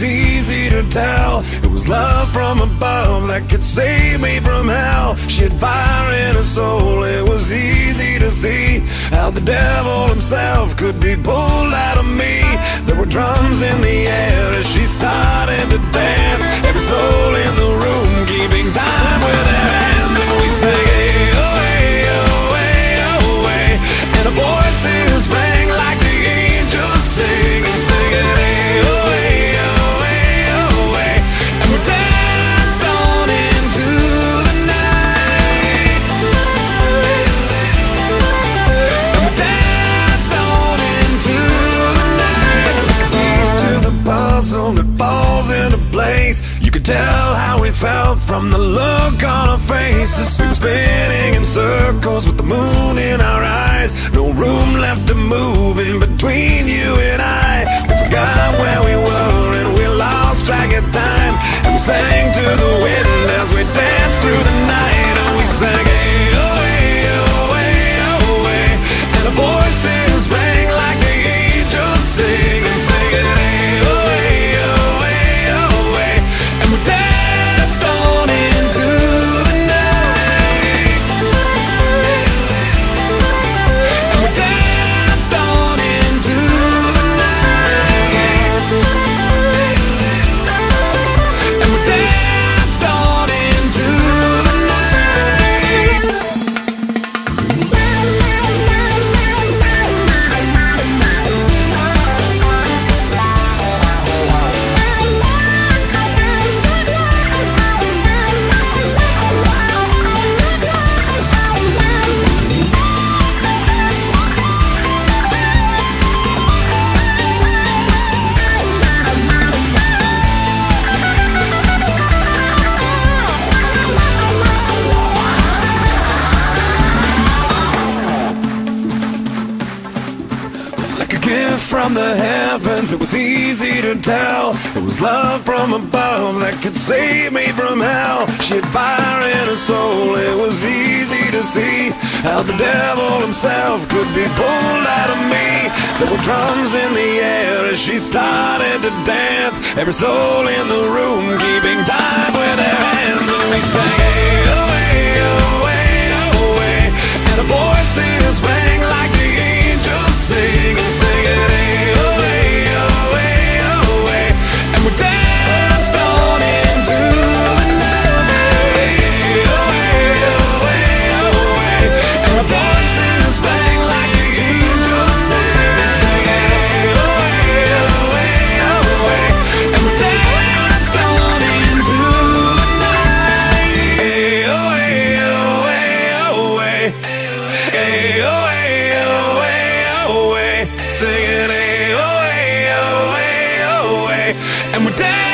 was easy to tell. It was love from above that could save me from hell. She had fire in her soul, it was easy to see how the devil himself could be pulled out of me. There were drums in the air as she started to dance. Puzzle that falls into place. You could tell how we felt from the look on our faces. We were spinning in circles with the moon in our eyes. No room left to move in between you and I. We forgot where we were and we lost track of time. And we sang to the wind from the heavens, it was easy to tell. It was love from above that could save me from hell. She had fire in her soul, it was easy to see how the devil himself could be pulled out of me. There were drums in the air as she started to dance. Every soul in the room keeping time with their hands, and we sang, And we're into